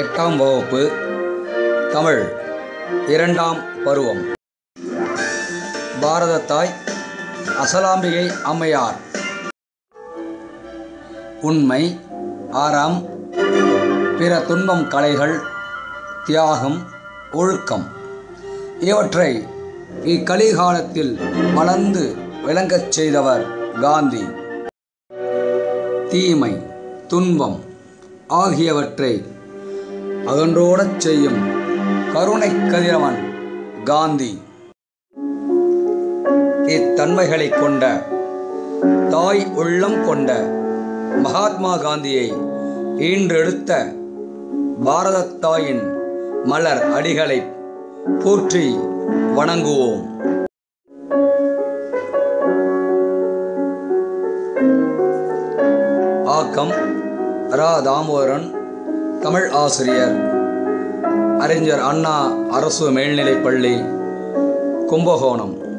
எட்டாம் வகுப்பு தமிழ் இரண்டாம் பருவம். பாரதத்தாய் அசலாம்பிகை அம்மையார். உண்மை ஆறாம் பிற துன்பம் கலைகள் தியாகம் ஒழுக்கம் இவற்றை இக்கலிகாலத்தில் வளர்ந்து விளங்கச் செய்தவர் காந்தி. தீமை துன்பம் ஆகியவற்றை அகன்றோடச் செய்யும் கருணை கதிரவன் காந்தி. இத்தன்மைகளைக் கொண்ட தாய் உள்ளம் கொண்ட மகாத்மா காந்தியை ஈன்றெடுத்த பாரத தாயின் மலர் அடிகளை போற்றி வணங்குவோம். ஆக்கம் ரா தாமோதரன் தமிழ் ஆசிரியர் அறிஞர் அண்ணா அரசு மேல்நிலைப்பள்ளி கும்பகோணம்.